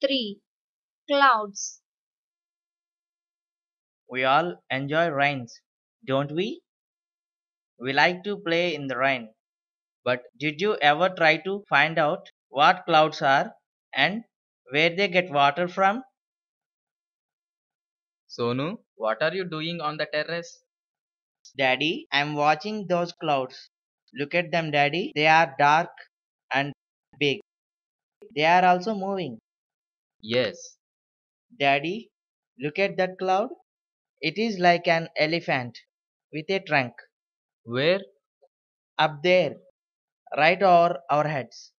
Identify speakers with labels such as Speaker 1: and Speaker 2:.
Speaker 1: 3. Clouds.
Speaker 2: We all enjoy rains, don't we? We like to play in the rain. But did you ever try to find out what clouds are and where they get water from?
Speaker 3: Sonu, what are you doing on the terrace?
Speaker 2: Daddy, I'm watching those clouds. Look at them, Daddy. They are dark and big. They are also moving.
Speaker 3: Yes.
Speaker 2: Daddy, look at that cloud. It is like an elephant with a trunk
Speaker 3: Where?
Speaker 2: up there, right over our heads.